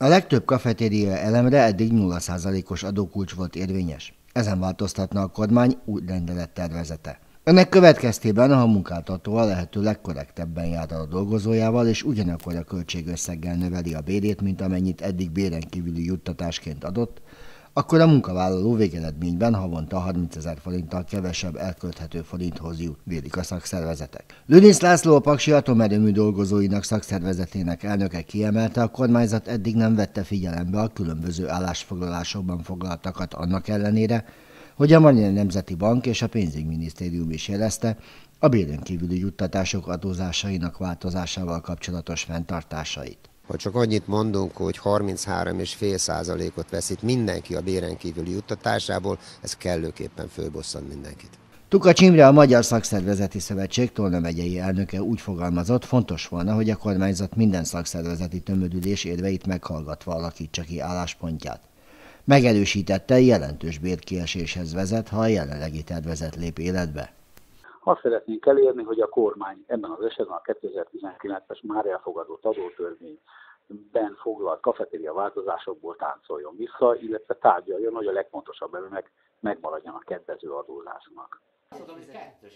A legtöbb kafetéria elemre eddig 0%-os adókulcs volt érvényes. Ezen változtatna a kormány új rendelet tervezete. Ennek következtében, a munkáltató a lehető legkorrektebben jár a dolgozójával, és ugyanakkor a költségösszeggel növeli a bérét, mint amennyit eddig béren kívüli juttatásként adott, akkor a munkavállaló végeredményben havonta 30 ezer forinttal kevesebb elkölthető forinthoz jut, védik a szakszervezetek. Lőrinc László a Paksi Atomerőmű dolgozóinak szakszervezetének elnöke kiemelte, a kormányzat eddig nem vette figyelembe a különböző állásfoglalásokban foglaltakat annak ellenére, hogy a Magyar Nemzeti Bank és a Pénzügyminisztérium is jelezte, a béren kívüli juttatások adózásainak változásával kapcsolatos fenntartásait. Ha csak annyit mondunk, hogy 33,5 százalékot veszít mindenki a béren kívüli juttatásából, ez kellőképpen fölbosszant mindenkit. Tukacs Imre, a Magyar Szakszervezeti Szövetség Tolna megyei elnöke úgy fogalmazott, fontos volna, hogy a kormányzat minden szakszervezeti tömödülés érveit meghallgatva alakítsa ki álláspontját. Megerősítette, jelentős bérkieséshez vezet, ha a jelenlegi tervezet lép életbe. Azt szeretnénk elérni, hogy a kormány ebben az esetben a 2019-es már elfogadott adótörvényben foglalt kafetéria változásokból táncoljon vissza, illetve tárgyaljon, hogy a legfontosabb elemek megmaradjon a kedvező adózásnak.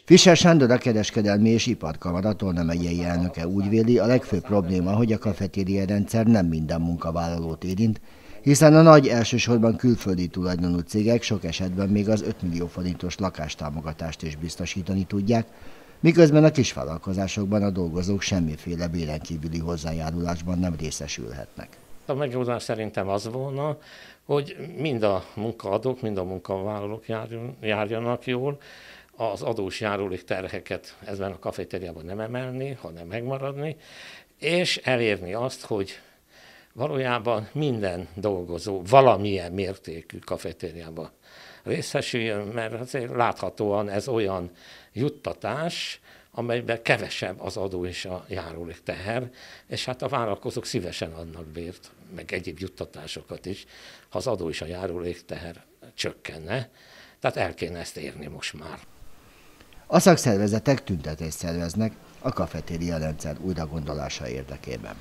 Fischer Sándor a kereskedelmi és iparkamara Tolna megyei elnöke úgy véli, a legfőbb probléma, hogy a kafetéria rendszer nem minden munkavállalót érint, hiszen a nagy elsősorban külföldi tulajdonú cégek sok esetben még az 5 millió forintos lakástámogatást is biztosítani tudják, miközben a kisvállalkozásokban a dolgozók semmiféle béren kívüli hozzájárulásban nem részesülhetnek. A megoldás szerintem az volna, hogy mind a munkaadók, mind a munkavállalók járjanak jól, az adós járulék terheket ezben a kafetériában nem emelni, hanem megmaradni, és elérni azt, hogy valójában minden dolgozó valamilyen mértékű kafetériában részesüljön, mert azért láthatóan ez olyan juttatás, amelyben kevesebb az adó és a járulék teher, és hát a vállalkozók szívesen adnak bért, meg egyéb juttatásokat is, ha az adó és a járulék teher csökkenne. Tehát el kéne ezt érni most már. A szakszervezetek tüntetést szerveznek a kafetéria rendszer újragondolása érdekében.